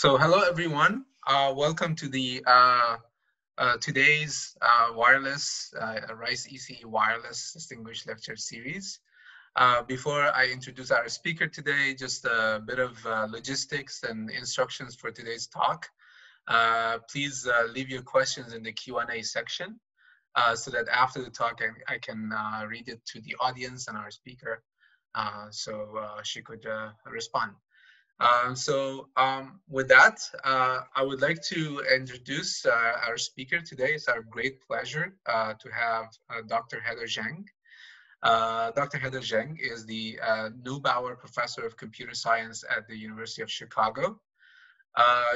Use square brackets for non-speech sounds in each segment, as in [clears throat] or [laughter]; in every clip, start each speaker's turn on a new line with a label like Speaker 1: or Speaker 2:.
Speaker 1: So hello everyone. Uh, welcome to the uh, uh, today's uh, wireless uh, Rice ECE wireless distinguished lecture series. Uh, before I introduce our speaker today, just a bit of logistics and instructions for today's talk. please leave your questions in the Q&A section so that after the talk I, I can read it to the audience and our speaker so she could respond. Um, so um, with that, uh, I would like to introduce uh, our speaker today. It's our great pleasure uh, to have uh, Dr. Heather Zheng. Uh, Dr. Heather Zheng is the Neubauer Professor of Computer Science at the University of Chicago.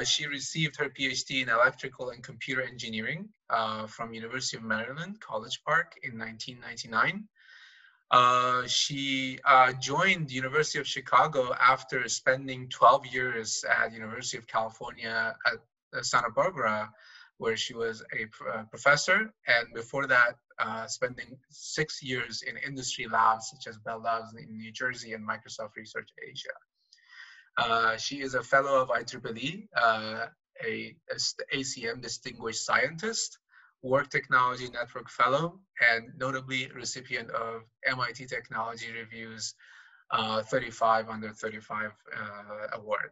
Speaker 1: she received her PhD in Electrical and Computer Engineering from University of Maryland, College Park in 1999. Uh, she uh, joined the University of Chicago after spending 12 years at University of California at uh, Santa Barbara, where she was a uh, professor, and before that, uh, spending six years in industry labs such as Bell Labs in New Jersey and Microsoft Research Asia. She is a fellow of IEEE, a, a ACM Distinguished Scientist, World Technology Network Fellow, and notably recipient of MIT Technology Review's uh, 35 under 35 uh, award.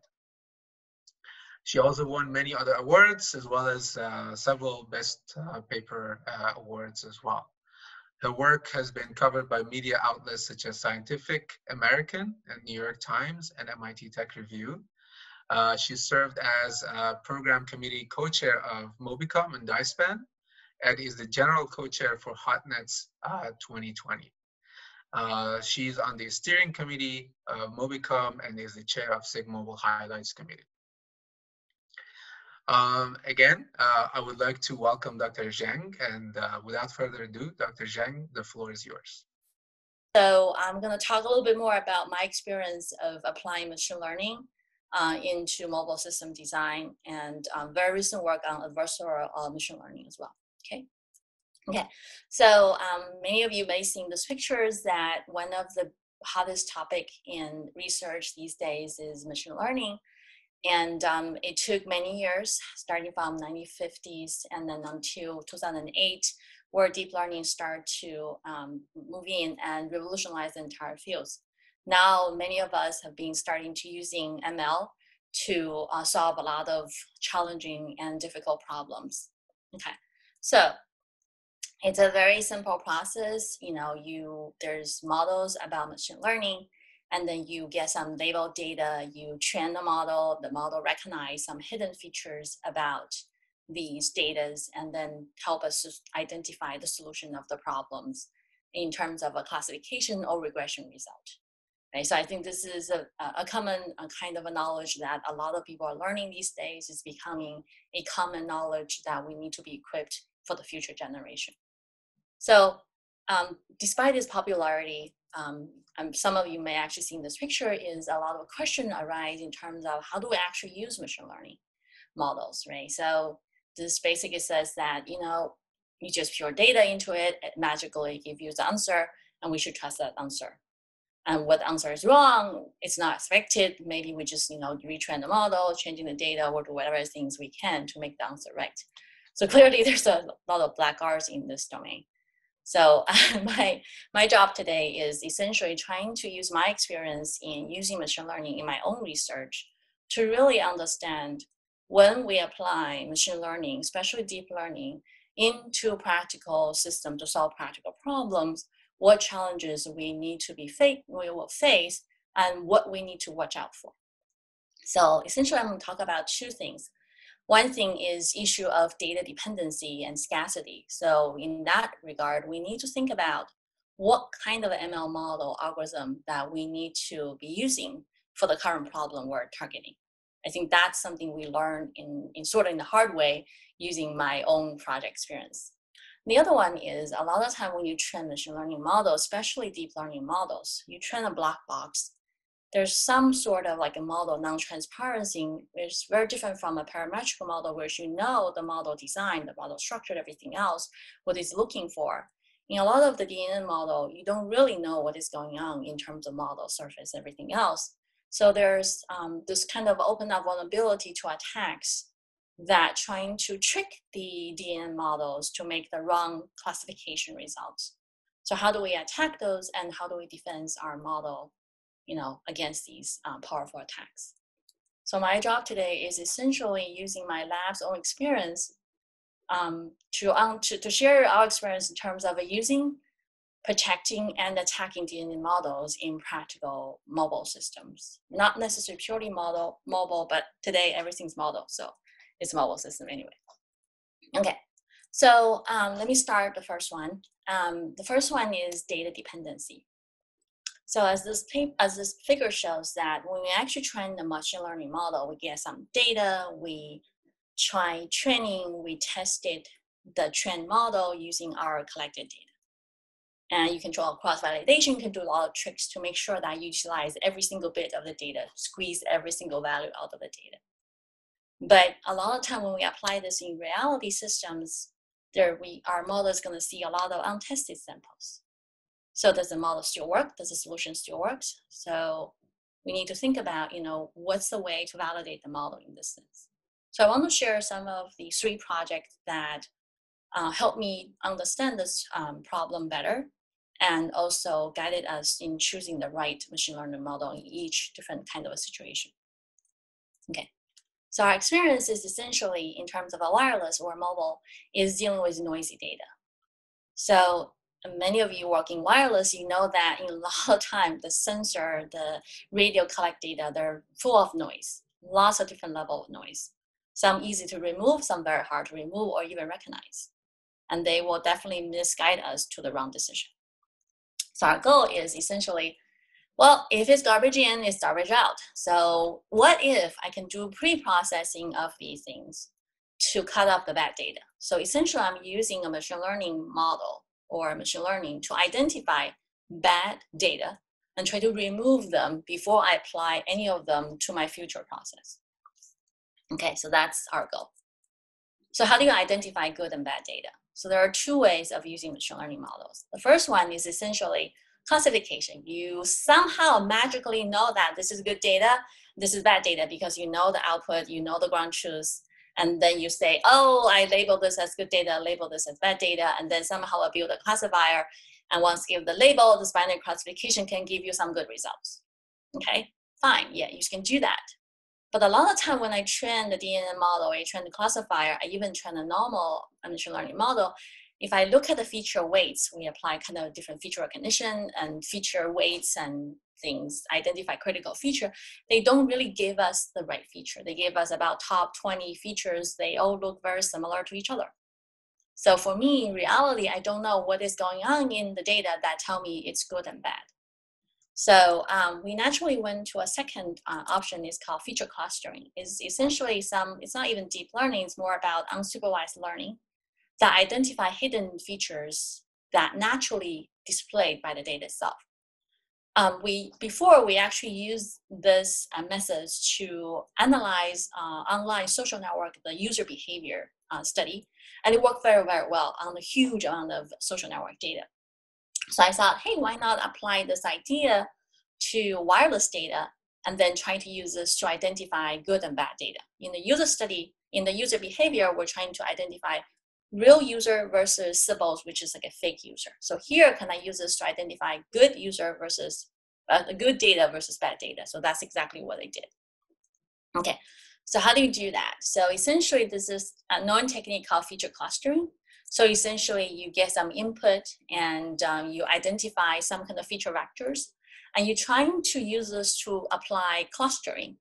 Speaker 1: She also won many other awards as well as uh, several best uh, paper uh, awards as well. Her work has been covered by media outlets such as Scientific American and New York Times and MIT Tech Review. Uh, she served as a program committee co-chair of Mobicom and DySPAN, and is the general co-chair for HotNets uh, 2020. Uh, she's on the steering committee of Mobicom and is the chair of SIG Mobile Highlights Committee. Um, again, uh, I would like to welcome Dr. Zheng, and uh, without further ado, Dr. Zheng, the floor is yours.
Speaker 2: So I'm going to talk a little bit more about my experience of applying machine learning uh, into mobile system design and um, very recent work on adversarial uh, machine learning as well. Okay. Okay, so um, many of you may see in these pictures that one of the hottest topic in research these days is machine learning. And um, it took many years, starting from 1950s and then until 2008, where deep learning started to um, move in and revolutionize the entire fields. Now, many of us have been starting to using ML to uh, solve a lot of challenging and difficult problems. Okay, so it's a very simple process. You know, you there's models about machine learning, and then you get some label data. You train the model. The model recognize some hidden features about these datas, and then help us identify the solution of the problems in terms of a classification or regression result. Right? So I think this is a, a common a kind of a knowledge that a lot of people are learning these days is becoming a common knowledge that we need to be equipped for the future generation. So um, despite its popularity, um, um, some of you may actually see in this picture is a lot of question arise in terms of how do we actually use machine learning models, right? So this basically says that, you know, you just pure data into it, it magically gives you the answer, and we should trust that answer. And what answer is wrong, it's not expected. Maybe we just, you know, retrain the model, changing the data, or do whatever things we can to make the answer right. So [laughs] clearly there's a lot of black arts in this domain. So [laughs] my, my job today is essentially trying to use my experience in using machine learning in my own research to really understand when we apply machine learning, especially deep learning, into practical system to solve practical problems, what challenges we need to be face, we will face and what we need to watch out for. So essentially I'm gonna talk about two things. One thing is issue of data dependency and scarcity. So in that regard, we need to think about what kind of ML model algorithm that we need to be using for the current problem we're targeting. I think that's something we learned in, in sort of in the hard way using my own project experience. The other one is a lot of time when you train machine learning models, especially deep learning models, you train a black box there's some sort of like a model non-transparency, which is very different from a parametric model, where you know the model design, the model structure, everything else, what it's looking for. In a lot of the DNN model, you don't really know what is going on in terms of model surface, everything else. So there's um, this kind of open up vulnerability to attacks that trying to trick the DNN models to make the wrong classification results. So how do we attack those and how do we defend our model, you know, against these um, powerful attacks? So my job today is essentially using my lab's own experience um, to, um, to, to share our experience in terms of using, protecting, and attacking DNN models in practical mobile systems. Not necessarily purely model, mobile, but today everything's model, so it's a mobile system anyway. Okay, so um, let me start the first one. Um, the first one is data dependency. So as this, as this figure shows that when we actually train the machine learning model, we get some data, we try training, we tested the trained model using our collected data. And you can draw cross-validation, You can do a lot of tricks to make sure that you utilize every single bit of the data, squeeze every single value out of the data. But a lot of time when we apply this in reality systems, there we our model is going to see a lot of untested samples. So does the model still work? Does the solution still work? So we need to think about, you know, what's the way to validate the model in this sense. So I want to share some of the three projects that uh, helped me understand this um, problem better and also guided us in choosing the right machine learning model in each different kind of a situation. Okay, so our experience is essentially in terms of a wireless or mobile is dealing with noisy data. So many of you working wireless, you know that in a lot of time, the sensor, the radio collect data, they're full of noise, lots of different level of noise. Some easy to remove, some very hard to remove or even recognize. And they will definitely misguide us to the wrong decision. So our goal is essentially, well, if it's garbage in, it's garbage out. So what if I can do pre-processing of these things to cut off the bad data? So essentially I'm using a machine learning model or machine learning to identify bad data and try to remove them before I apply any of them to my future process. Okay, so that's our goal. So how do you identify good and bad data? So there are two ways of using machine learning models. The first one is essentially classification. You somehow magically know that this is good data, this is bad data because you know the output, you know the ground truth, and then you say, oh, I label this as good data, label this as bad data, and then somehow I build a classifier, and once give the label, this binary classification can give you some good results. Okay, fine, yeah, you can do that. But a lot of time when I train the DNN model, I train the classifier, I even train a normal machine learning model, if I look at the feature weights, we apply kind of different feature recognition and feature weights and things, identify critical feature, they don't really give us the right feature. They give us about top 20 features. They all look very similar to each other. So for me, in reality, I don't know what is going on in the data that tell me it's good and bad. So um, we naturally went to a second uh, option is called feature clustering. It's essentially some, it's not even deep learning, it's more about unsupervised learning that identify hidden features that naturally displayed by the data itself. Um, we before we actually use this uh, methods to analyze uh, online social network the user behavior uh, study, and it worked very very well on a huge amount of social network data. So I thought, hey, why not apply this idea to wireless data and then try to use this to identify good and bad data. In the user study, in the user behavior, we're trying to identify real user versus Sybils, which is like a fake user. So here, can I use this to identify good user versus uh, good data versus bad data? So that's exactly what I did. Okay, so how do you do that? So essentially, this is a known technique called feature clustering. So essentially, you get some input and um, you identify some kind of feature vectors, and you're trying to use this to apply clustering.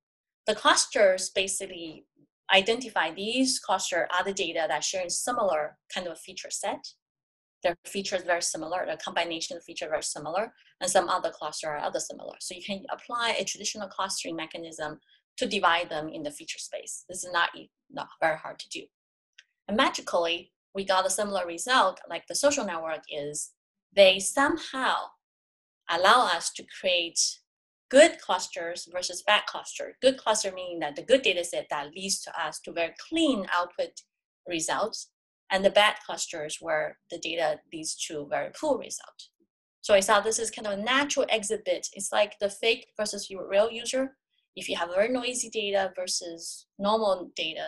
Speaker 2: The clusters basically identify these cluster other data that share similar kind of feature set. Their features very similar, the combination of features very similar, and some other cluster are other similar. So you can apply a traditional clustering mechanism to divide them in the feature space. This is not, not very hard to do. And magically, we got a similar result like the social network is they somehow allow us to create good clusters versus bad cluster. Good cluster meaning that the good data set that leads to us to very clean output results, and the bad clusters where the data leads to very poor result. So I thought this is kind of a natural exhibit. It's like the fake versus real user. if you have very noisy data versus normal data,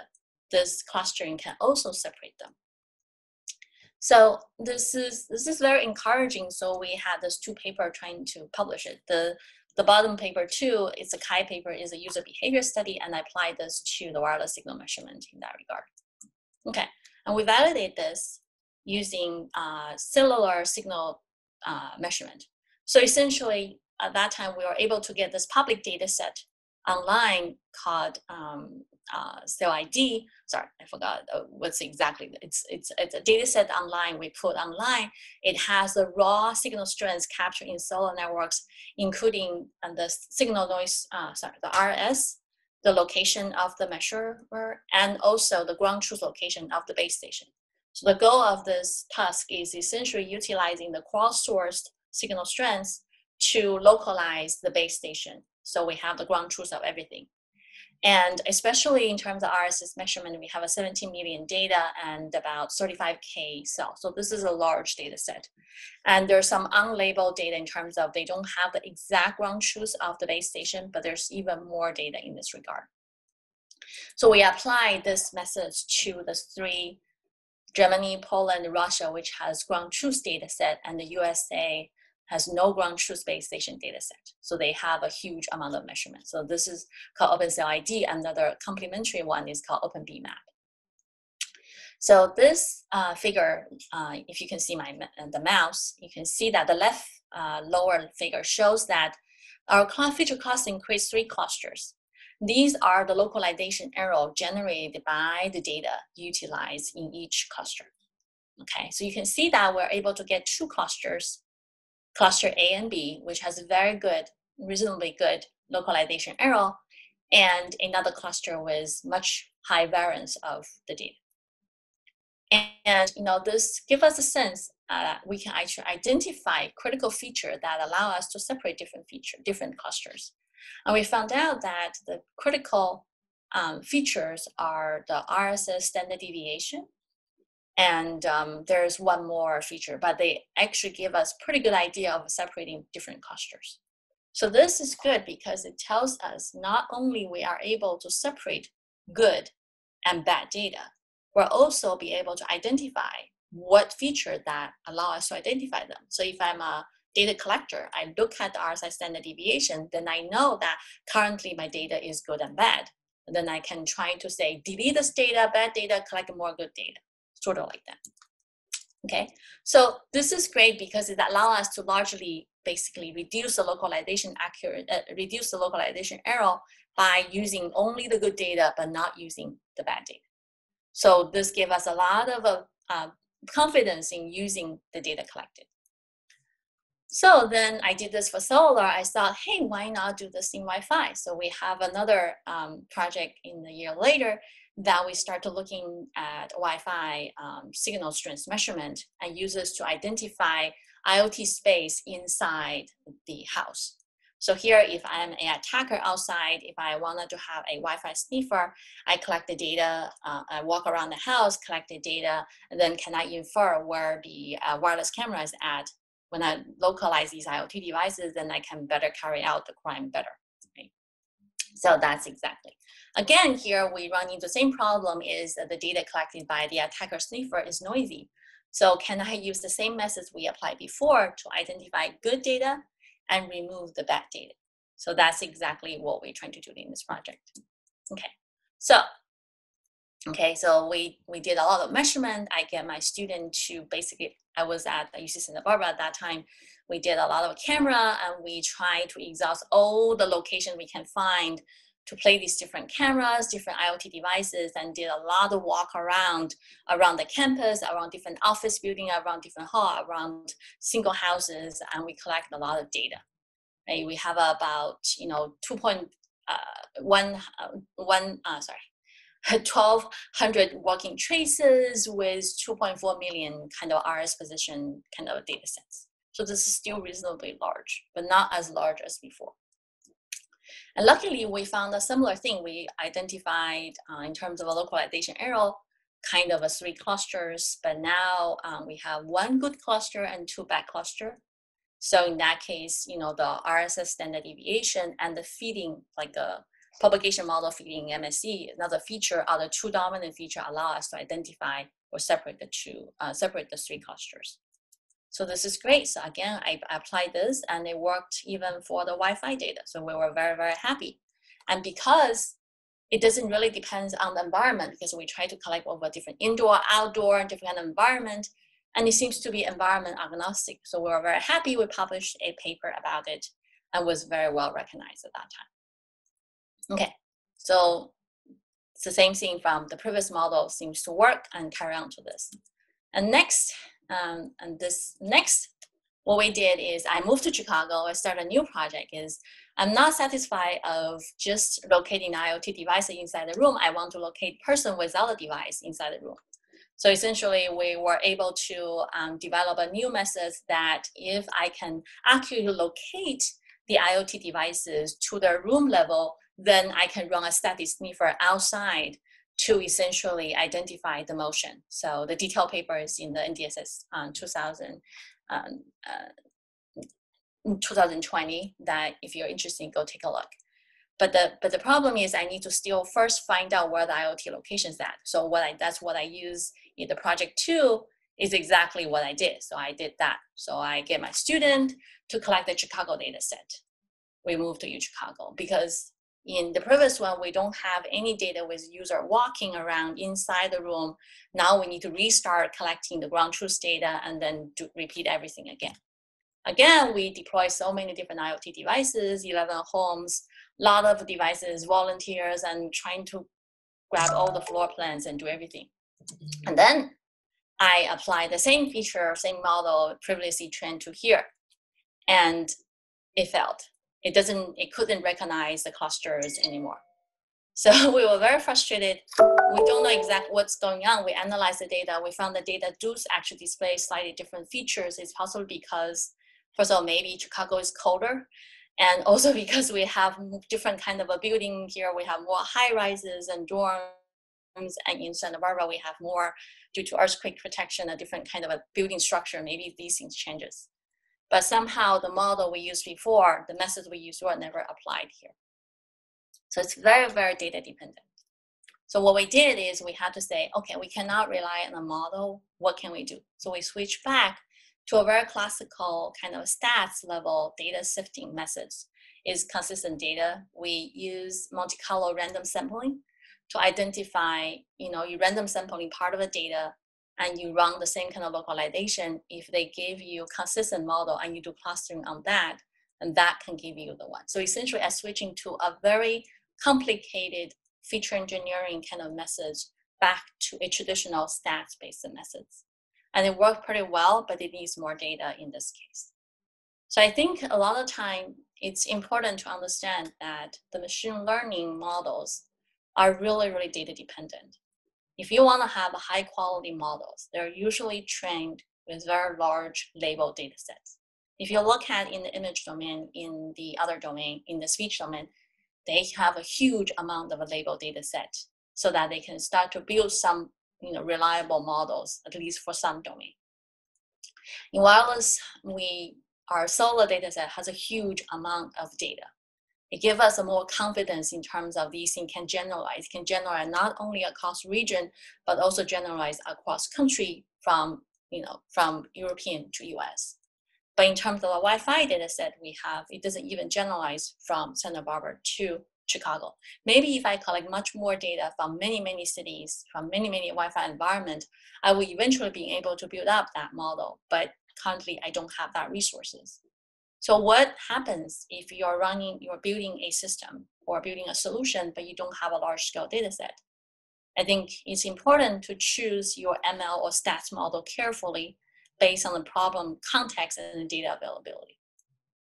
Speaker 2: this clustering can also separate them. So this is this is very encouraging. So we had this two paper trying to publish it. The the bottom paper two, it's a CHI paper, is a user behavior study, and I applied this to the wireless signal measurement in that regard. Okay, and we validate this using uh, cellular signal uh, measurement. So essentially, at that time, we were able to get this public data set online called um, uh, cell ID. Sorry, I forgot uh, what's exactly. It's it's it's a data set online. We put online. It has the raw signal strengths captured in cellular networks, including uh, the signal noise. Uh, sorry, the RS, the location of the measurer, and also the ground truth location of the base station. So the goal of this task is essentially utilizing the crowdsourced signal strengths to localize the base station. So we have the ground truth of everything. And especially in terms of RSS measurement, we have a 17 million data and about 35K cells. So this is a large data set. And there's some unlabeled data in terms of they don't have the exact ground truth of the base station, but there's even more data in this regard. So we apply this method to the three Germany, Poland, Russia, which has ground truth data set, and the USA has no ground truth base station data set. So they have a huge amount of measurements. So this is called OpenCellID. Another complementary one is called OpenBMap. So this uh, figure, uh, if you can see my the mouse, you can see that the left uh, lower figure shows that our feature clustering creates three clusters. These are the localization error generated by the data utilized in each cluster. Okay, so you can see that we're able to get two clusters cluster A and B, which has a very good, reasonably good localization error, and another cluster with much high variance of the data. And you know, this gives us a sense uh, we can actually identify critical feature that allow us to separate different feature, different clusters. And we found out that the critical um, features are the RSS standard deviation, and um, there's one more feature, but they actually give us pretty good idea of separating different clusters. So this is good because it tells us not only we are able to separate good and bad data, we'll also be able to identify what feature that allow us to identify them. So if I'm a data collector, I look at the RSI standard deviation, then I know that currently my data is good and bad. Then I can try to say, delete this data, bad data, collect more good data sort of like that. Okay, so this is great because it allows us to largely basically reduce the localization accurate, uh, reduce the localization error by using only the good data but not using the bad data. So this gave us a lot of uh, uh, confidence in using the data collected. So then I did this for cellular. I thought, hey, why not do this in Wi-Fi? So we have another um, project in a year later that we start looking at Wi-Fi um, signal strength measurement and use this to identify IoT space inside the house. So here, if I'm an attacker outside, if I wanted to have a Wi-Fi sniffer, I collect the data, uh, I walk around the house, collect the data, and then can I infer where the uh, wireless camera is at? When I localize these IoT devices, then I can better carry out the crime better. So that's exactly. Again, here we run into the same problem is that the data collected by the attacker sniffer is noisy. So can I use the same methods we applied before to identify good data and remove the bad data? So that's exactly what we're trying to do in this project. Okay, so okay, so we we did a lot of measurement. I get my student to basically, I was at UC Santa Barbara at that time. We did a lot of camera and we tried to exhaust all the location we can find to play these different cameras, different IoT devices, and did a lot of walk around around the campus, around different office building, around different hall, around single houses, and we collect a lot of data. Right? We have about you know 2.1 uh, one, uh, one uh, sorry. 1200 working traces with 2.4 million kind of RS position kind of data sets. So this is still reasonably large, but not as large as before. And luckily, we found a similar thing. We identified uh, in terms of a localization error, kind of a three clusters, but now um, we have one good cluster and two bad cluster. So in that case, you know, the RSS standard deviation and the feeding, like the propagation model feeding MSE, another feature are the two dominant feature allow us to identify or separate the two, uh, separate the three clusters. So this is great. So again, I applied this and it worked even for the Wi-Fi data. So we were very, very happy. And because it doesn't really depend on the environment because we try to collect over different indoor, outdoor, different environment, and it seems to be environment agnostic. So we were very happy. We published a paper about it and was very well recognized at that time. Okay, so it's the same thing from the previous model seems to work and carry on to this. And next, um, and this next, what we did is I moved to Chicago. I started a new project. Is I'm not satisfied of just locating IoT device inside the room. I want to locate person without a device inside the room. So essentially, we were able to um, develop a new method that if I can accurately locate the IoT devices to the room level, then I can run a static sniffer outside to essentially identify the motion. So the detailed paper is in the NDSS um, 2000, um, uh, 2020 that if you're interested, go take a look. But the but the problem is I need to still first find out where the IoT location is at. So what I that's what I use in the project two is exactly what I did. So I did that. So I get my student to collect the Chicago data set. We moved to Chicago because in the previous one, we don't have any data with user walking around inside the room. Now we need to restart collecting the ground truth data and then to repeat everything again. Again, we deploy so many different IoT devices, 11 homes, a lot of devices, volunteers, and trying to grab all the floor plans and do everything. And then I apply the same feature, same model previously trained to here. And it failed it doesn't, it couldn't recognize the clusters anymore. [laughs] So we were very frustrated. We don't know exactly what's going on. We analyzed the data. We found the data does actually display slightly different features. It's possible because, first of all, maybe Chicago is colder. And [laughs] also because we have different kind of a building here. We have more high rises and dorms. And in Santa Barbara, we have more due to earthquake protection, a different kind of a building structure. Maybe these things changes but somehow the model we used before, the methods we used were never applied here. So it's very, very data dependent. So what we did is we had to say, okay, we cannot rely on a model. What can we do? So we switched back to a very classical kind of stats level data sifting methods is consistent data. We use Monte Carlo random sampling to identify, you know, you random sampling part of the data and you run the same kind of localization, if they give you consistent model and you do clustering on that, and that can give you the one. So essentially, as switching to a very complicated feature engineering kind of methods back to a traditional stats-based methods. And it worked pretty well, but it needs more data in this case. So I think a lot of time it's important to understand that the machine learning models are really, really data dependent if you want to have high quality models, they're usually trained with very large label data sets. If you look at in the image domain, in the other domain, in the speech domain, they have a huge amount of a label data set so that they can start to build some you know, reliable models, at least for some domain. In wireless, we, our cellular data set has a huge amount of data it gives us a more confidence in terms of these things can generalize, can generalize not only across region, but also generalize across country from, you know, from European to US. But in terms of the Wi-Fi data set we have, it doesn't even generalize from Santa Barbara to Chicago. Maybe if I collect much more data from many, many cities, from many, many Wi-Fi environment, I will eventually be able to build up that model. But currently, I don't have that resources. So what happens if you're running, you're building a system or building a solution, but you don't have a large scale data set? I think it's important to choose your ML or stats model carefully based on the problem context and the data availability.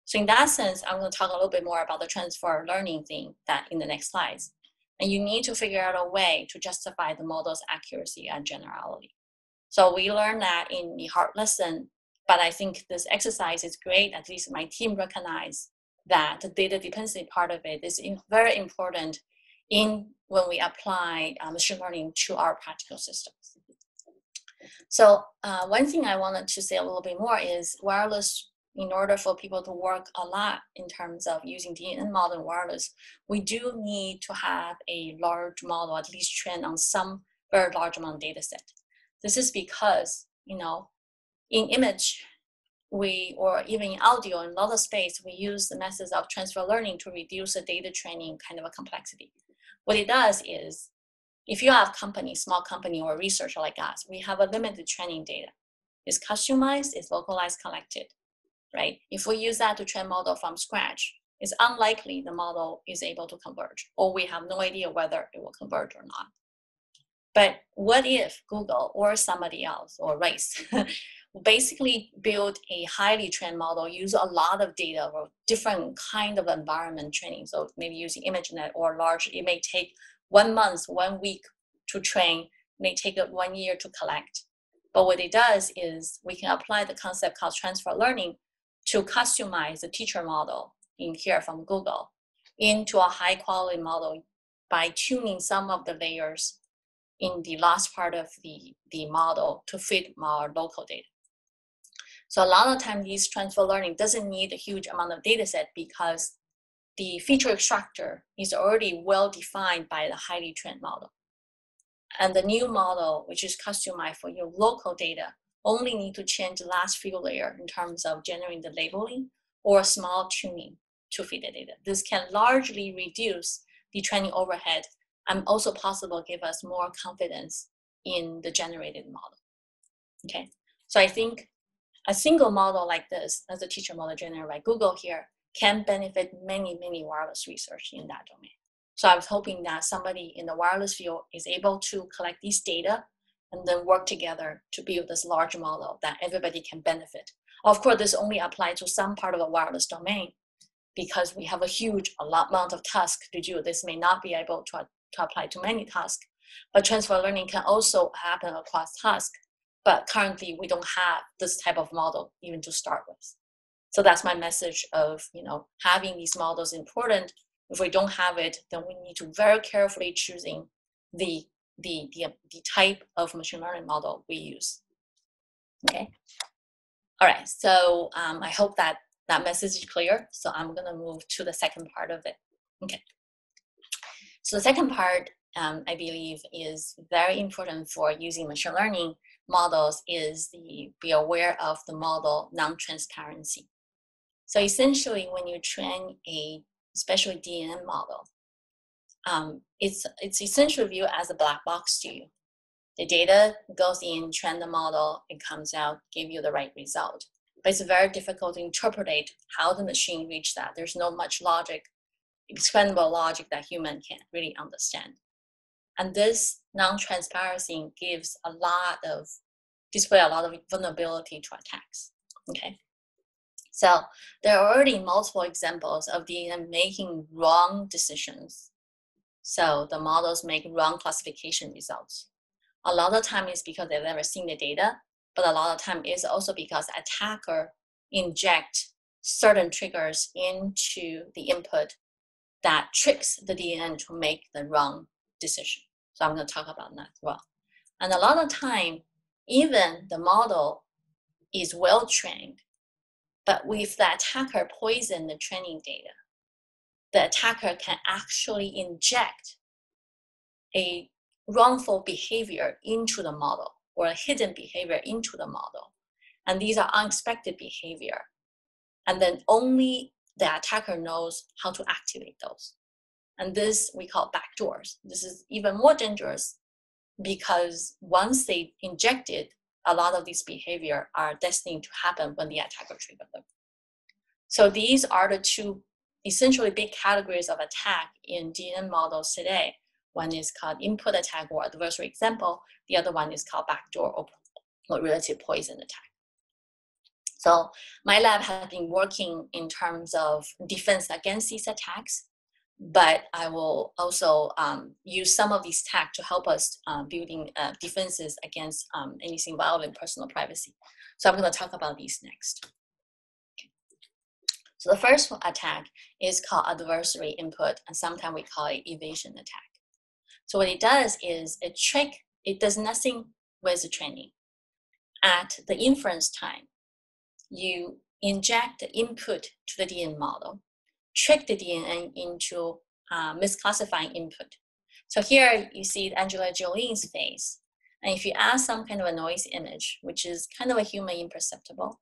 Speaker 2: So in that sense, I'm going to talk a little bit more about the transfer learning thing that in the next slides. And you need to figure out a way to justify the model's accuracy and generality. So we learned that in the hard lesson but I think this exercise is great. At least my team recognize that the data dependency part of it is very important in when we apply uh, machine learning to our practical systems. So uh, one thing I wanted to say a little bit more is wireless in order for people to work a lot in terms of using DNN model wireless, we do need to have a large model, at least trained on some very large amount of data set. This is because, you know, in image, we, or even in audio, in lot of space, we use the methods of transfer learning to reduce the data training kind of a complexity. What it does is, if you have company, small company or researcher like us, we have a limited training data. It's customized, it's localized, collected, right? If we use that to train model from scratch, it's unlikely the model is able to converge, or we have no idea whether it will converge or not. But what if Google or somebody else or Rice [laughs] basically build a highly trained model, use a lot of data or different kind of environment training. So maybe using ImageNet or large, it may take one month, one week to train, may take one year to collect. But what it does is we can apply the concept called transfer learning to customize the teacher model in here from Google into a high quality model by tuning some of the layers in the last part of the, the model to fit more local data. So a lot of time these transfer learning doesn't need a huge amount of data set because the feature extractor is already well defined by the highly trained model. And the new model, which is customized for your local data, only need to change the last few layer in terms of generating the labeling or small tuning to feed the data. This can largely reduce the training overhead and also possible give us more confidence in the generated model. Okay, so I think a single model like this, as a teacher model generated by Google here, can benefit many, many wireless research in that domain. So I was hoping that somebody in the wireless field is able to collect these data and then work together to build this large model that everybody can benefit. Of course, this only applies to some part of the wireless domain because we have a huge amount of tasks to do. This may not be able to, to apply to many tasks, but transfer learning can also happen across tasks. But currently, we don't have this type of model even to start with. So that's my message of you know having these models important. If we don't have it, then we need to very carefully choosing the the, the, the type of machine learning model we use. Okay. All right, so um, I hope that that message is clear. So I'm gonna move to the second part of it. Okay. So the second part, um, I believe, is very important for using machine learning models is the be aware of the model non-transparency. So essentially, when you train a especially DNN model, um, it's, it's essentially viewed as a black box to you. The data goes in, train the model, it comes out, give you the right result. But it's very difficult to interpret how the machine reached that. There's no much logic, explainable logic that human can really understand. And this non-transparency gives a lot of, display a lot of vulnerability to attacks, okay? So there are already multiple examples of the making wrong decisions so the models make wrong classification results. A lot of time is because they've never seen the data, but a lot of time is also because attacker inject certain triggers into the input that tricks the DNN to make the wrong decision. So I'm going to talk about that as well. And a lot of time, even the model is well trained, but if the attacker poison the training data, the attacker can actually inject a wrongful behavior into the model or a hidden behavior into the model. And these are unexpected behavior. And then only the attacker knows how to activate those. And this we call backdoors. This is even more dangerous because once they inject it, a lot of these behavior are destined to happen when the attacker triggered them. So these are the two essentially big categories of attack in DNN models today. One is called input attack or adversary example. The other one is called backdoor or, or relative poison attack. So my lab has been working in terms of defense against these attacks, but I will also um, use some of these attacks to help us uh, building uh, defenses against um, anything violating personal privacy. So I'm going to talk about these next. So the first attack is called adversary input, and sometimes we call it evasion attack. So what it does is it trick, it does nothing with the training. At the inference time, you inject the input to the DNN model, trick the DNN into uh, misclassifying input. So here you see Angelina Jolie's face. And if you add some kind of a noise image, which is kind of a human imperceptible,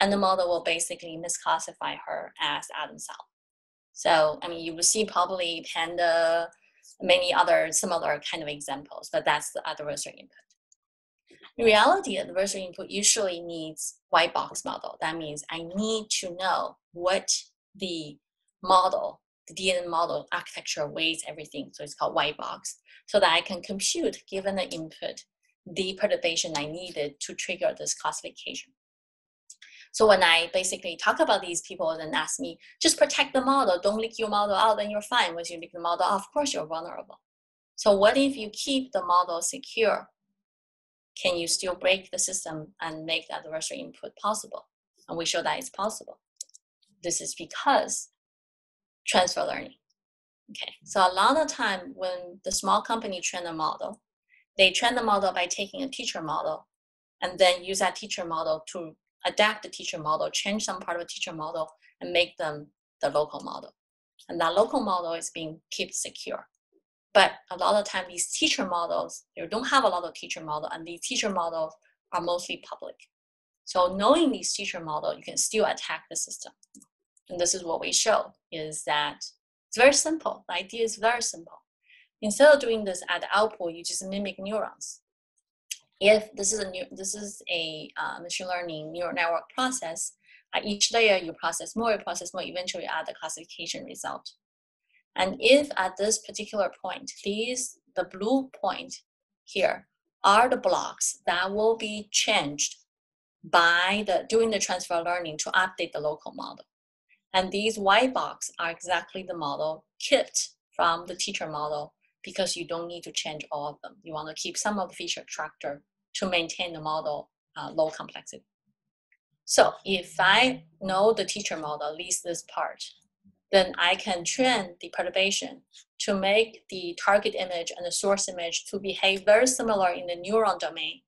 Speaker 2: and the model will basically misclassify her as Adam South. So, I mean, you will see probably Panda, many other similar kind of examples, but that's the adversary input. In reality, adversary input usually needs white box model. That means I need to know what the model, the DNN model architecture weighs everything. So it's called white box, so that I can compute, given the input, the perturbation I needed to trigger this classification. So when I basically talk about these people and ask me, just protect the model, don't leak your model out, then you're fine. Once you leak the model of course you're vulnerable. So what if you keep the model secure? Can you still break the system and make the adversary input possible? And we show that it's possible. This is because transfer learning. Okay, so a lot of time when the small company train a model, they train the model by taking a teacher model and then use that teacher model to adapt the teacher model, change some part of the teacher model, and make them the local model. And that local model is being kept secure. But a lot of time, these teacher models, they don't have a lot of teacher model, and these teacher models are mostly public. So knowing these teacher model, you can still attack the system. And this is what we show, is that it's very simple. The idea is very simple. Instead of doing this at the output, you just mimic neurons if this is a new, this is a uh, machine learning neural network process, at each layer you process more, you process more, eventually add the classification result. And if at this particular point, these, the blue point here, are the blocks that will be changed by the, doing the transfer learning to update the local model. And these white box are exactly the model kept from the teacher model because you don't need to change all of them. You want to keep some of the feature extractor to maintain the model uh, low complexity. So if I know the teacher model, at least this part, then I can train the perturbation to make the target image and the source image to behave very similar in the neuron domain.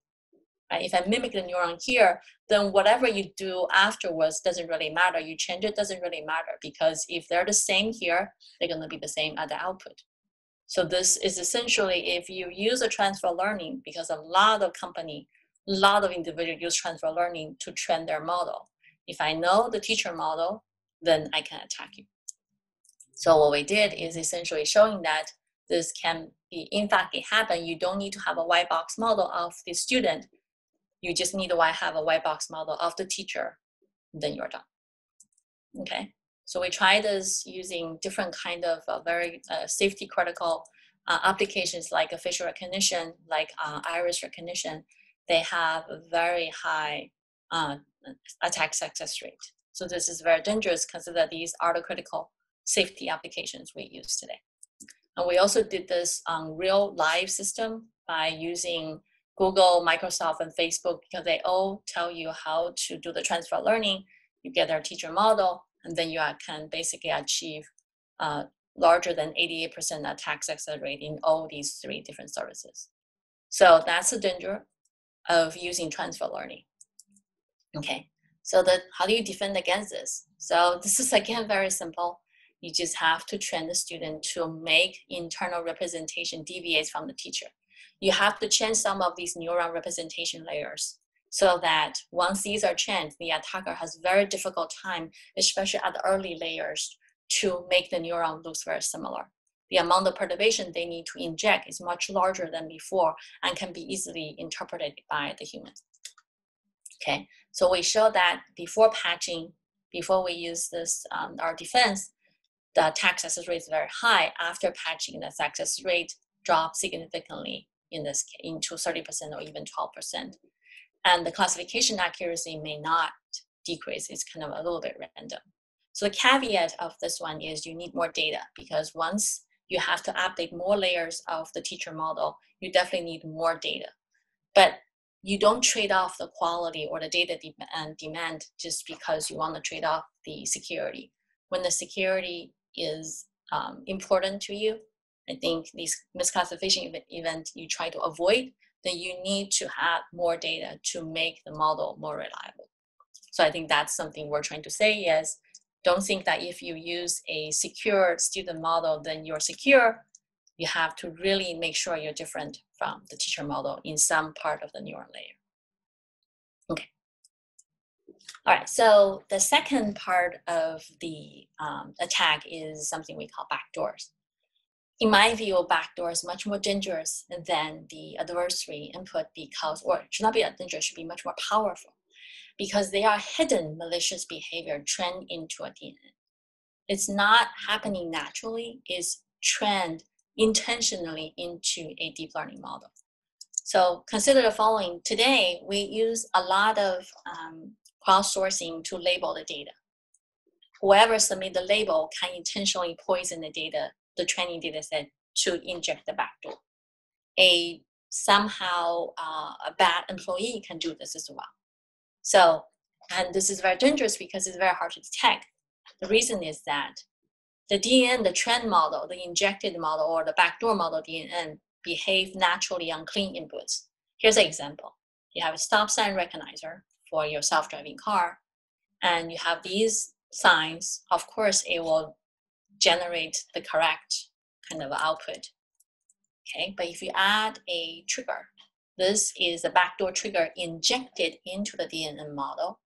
Speaker 2: Right? If I mimic the neuron here, then whatever you do afterwards doesn't really matter. You change it doesn't really matter because if they're the same here, they're going to be the same at the output. So this is essentially if you use a transfer learning, because a lot of company, a lot of individuals use transfer learning to train their model. If I know the teacher model, then I can attack you. So what we did is essentially showing that this can be, in fact, it happen. You don't need to have a white box model of the student. You just need to have a white box model of the teacher, then you're done. Okay. So we tried this using different kind of uh, very uh, safety critical uh, applications like facial recognition, like uh, iris recognition. They have a very high uh, attack success rate. So this is very dangerous consider these are the critical safety applications we use today. And we also did this on real live system by using Google, Microsoft, and Facebook because they all tell you how to do the transfer learning. You get their teacher model, and then you can basically achieve uh, larger than 88% attack success rate in all these three different services. So that's the danger of using transfer learning. Okay, so the, how do you defend against this? So this is again very simple. You just have to train the student to make internal representation deviates from the teacher. You have to change some of these neuron representation layers so that once these are changed, the attacker has very difficult time, especially at the early layers, to make the neuron looks very similar. The amount of perturbation they need to inject is much larger than before and can be easily interpreted by the human. Okay, so we show that before patching, before we use this, um, our defense, the attack success rate is very high. After patching, the success rate drops significantly in this into 30% or even 12% and the classification accuracy may not decrease. It's kind of a little bit random. So the caveat of this one is you need more data because once you have to update more layers of the teacher model, you definitely need more data. But you don't trade off the quality or the data de- demand just because you want to trade off the security. When the security is um, important to you, I think these misclassification event you try to avoid then you need to have more data to make the model more reliable. So I think that's something we're trying to say is don't think that if you use a secure student model, then you're secure. You have to really make sure you're different from the teacher model in some part of the neural layer. Okay. All right, so the second part of the um, attack is something we call backdoors. In my view, backdoor is much more dangerous than the adversary input because, or should not be dangerous, should be much more powerful because they are hidden malicious behavior trained into a DNN. It's not happening naturally, it's trained intentionally into a deep learning model. So consider the following. Today, we use a lot of um, crowdsourcing to label the data. Whoever submit the label can intentionally poison the data, the training data set to inject the backdoor. A somehow uh, a bad employee can do this as well. So, and this is very dangerous because it's very hard to detect. The reason is that the DNN, the trend model, the injected model, or the backdoor model DNN behave naturally on clean inputs. Here's an example. You have a stop sign recognizer for your self-driving car, and you have these signs. Of course, it will generate the correct kind of output. Okay, but if you add a trigger, this is a backdoor trigger injected into the DNN model,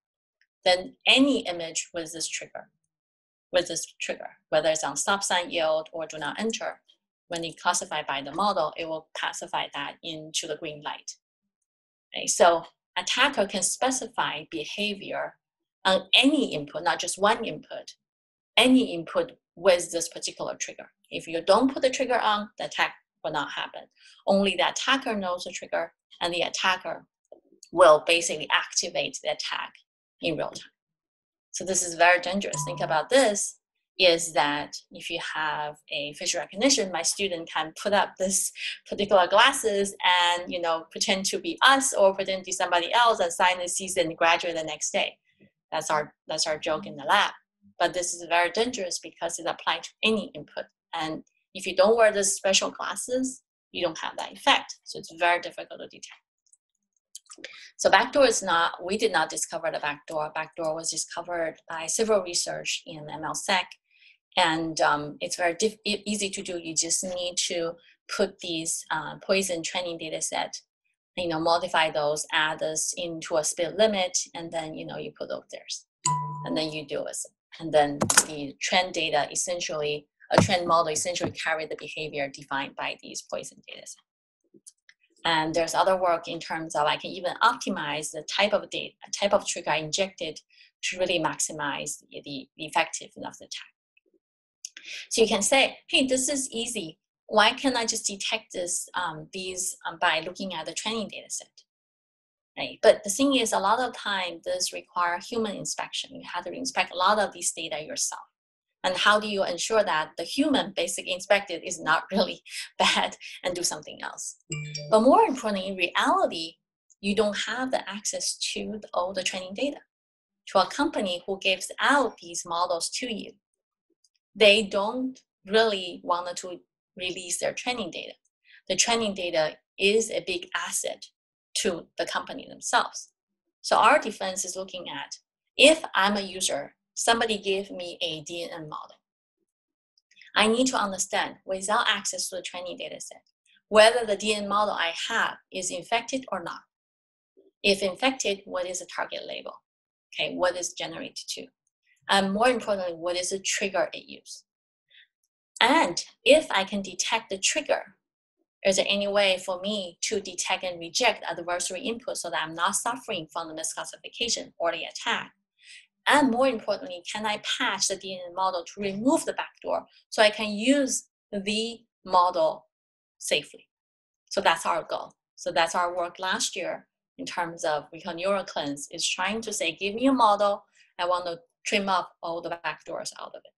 Speaker 2: then any image with this trigger, with this trigger, whether it's on stop sign yield or do not enter, when it classified by the model, it will classify that into the green light. Okay, so attacker can specify behavior on any input, not just one input, any input with this particular trigger. If you don't put the trigger on, the attack will not happen. Only the attacker knows the trigger and the attacker will basically activate the attack in real time. So this is very dangerous. Think about this is that if you have a facial recognition, my student can put up this [laughs] particular glasses and you know pretend to be us or pretend to be somebody else and sign the season and graduate the next day. That's our that's our joke in the lab. But this is very dangerous because it applies to any input. And if you don't wear the special glasses, you don't have that effect. So it's very difficult to detect. So backdoor is not, we did not discover the backdoor. Backdoor was discovered by several research in MLSEC and um, it's very easy to do. You just need to put these uh, poison training data set, you know, modify those, add this into a speed limit, and then you know you put those there, and then you do it. And then the trend data essentially, a trend model essentially carry the behavior defined by these poison data set. And there's other work in terms of I can even optimize the type of data, type of trigger injected to really maximize the, the effectiveness of the attack. So you can say, hey, this is easy. Why can't I just detect this um, these um, by looking at the training data set? Right? But the thing is, a lot of time this require human inspection. You have to inspect a lot of these data yourself. And how do you ensure that the human basic inspected is not [laughs] really bad and do something else? But more importantly, in reality, you don't have the access to all the training data to a company who gives out these models to you they don't really want to release their training data. The training data is a big asset to the company themselves. So our defense is looking at if I'm a user, somebody gave me a DNN model. I need to understand without access to the training data set whether the DNN model I have is infected or not. If infected, what is the target label? Okay, what is generated to? and more importantly, what is the trigger it uses? And if I can detect the trigger, is there any way for me to detect and reject adversary input so that I'm not suffering from the misclassification or the attack? And more importantly, can I patch the DNN model to remove the backdoor so I can use the model safely? So that's our goal. So that's our work last year in terms of we call neural cleanse is trying to say, give me a model. I want to trim up all the backdoors out of it.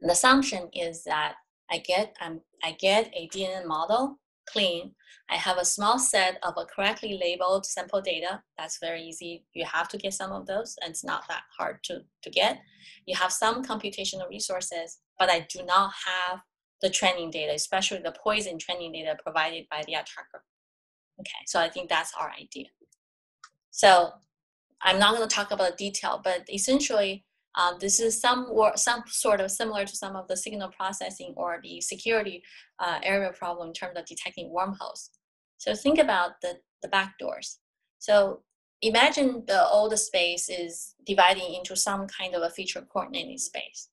Speaker 2: And the assumption is that I get um, I get a DNN model clean. I have a small set of a correctly labeled sample data. That's very easy. You have to get some of those, and it's not that hard to, to get. You have some computational resources, but I do not have the training data, especially the poison training data provided by the attacker. Okay, so I think that's our idea. So I'm not going to talk about detail, but essentially, uh, this is some some sort of similar to some of the signal processing or the security uh, area problem in terms of detecting wormholes. So think about the, the back doors. So imagine the old space is dividing into some kind of a feature coordinating space.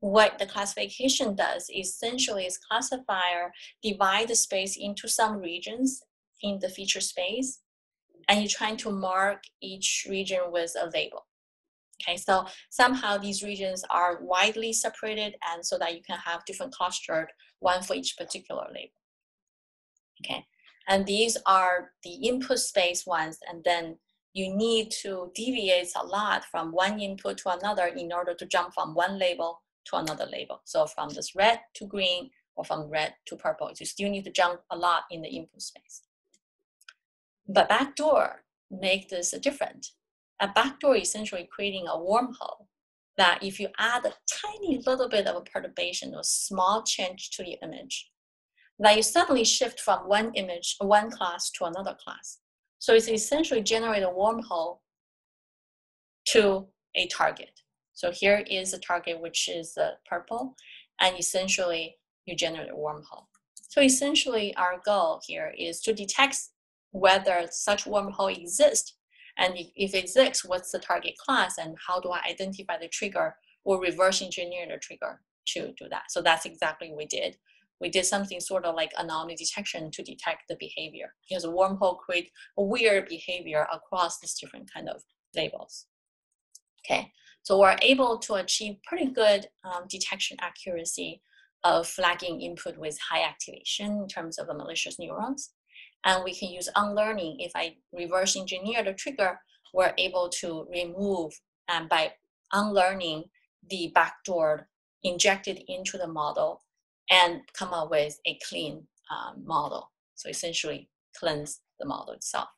Speaker 2: What the classification does essentially is classifier divide the space into some regions in the feature space, and you're trying to mark each region with a label. Okay, so somehow these regions are widely separated and so that you can have different clustered, one for each particular label. Okay, and these are the input space ones and then you need to deviate a lot from one input to another in order to jump from one label to another label. So from this red to green or from red to purple, you still need to jump a lot in the input space. But backdoor make this a different. A backdoor essentially creating a wormhole that if you add a tiny little bit of a perturbation or small change to the image, that you suddenly shift from one image, one class to another class. So it's essentially generate a wormhole to a target. So here is a target, which is the purple, and essentially you generate a wormhole. So essentially our goal here is to detect whether such wormhole exists, and if, if it exists, what's the target class, and how do I identify the trigger or reverse engineer the trigger to do that. So that's exactly what we did we did something sort of like anomaly detection to detect the behavior because a wormhole create a weird behavior across these different kind of labels. Okay, so we're able to achieve pretty good um, detection accuracy of flagging input with high activation in terms of the malicious neurons. And we can use unlearning. If I reverse engineer the trigger, we're able to remove and by unlearning the backdoor injected into the model and come up with a clean um, model. So essentially cleanse the model itself.